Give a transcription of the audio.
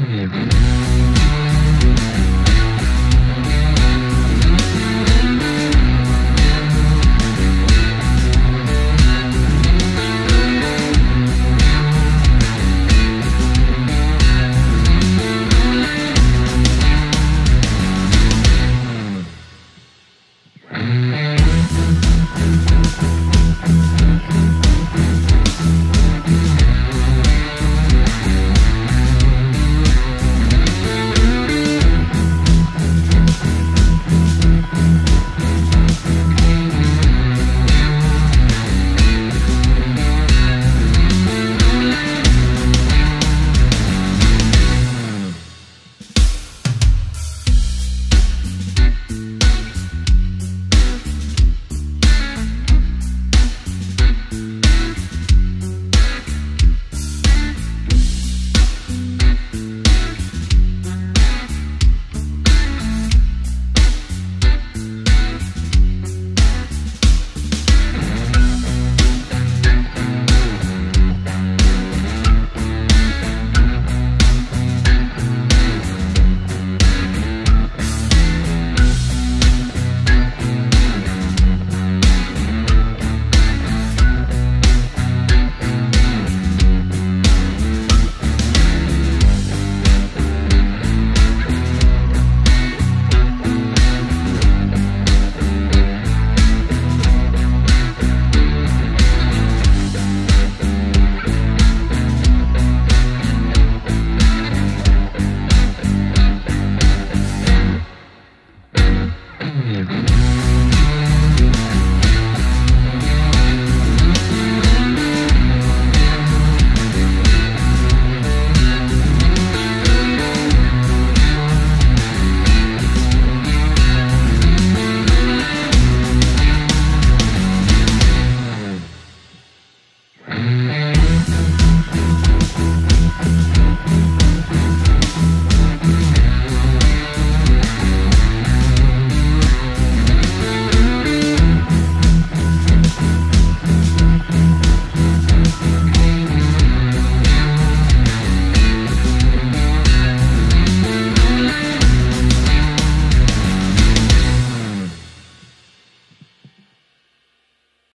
Mm-hmm.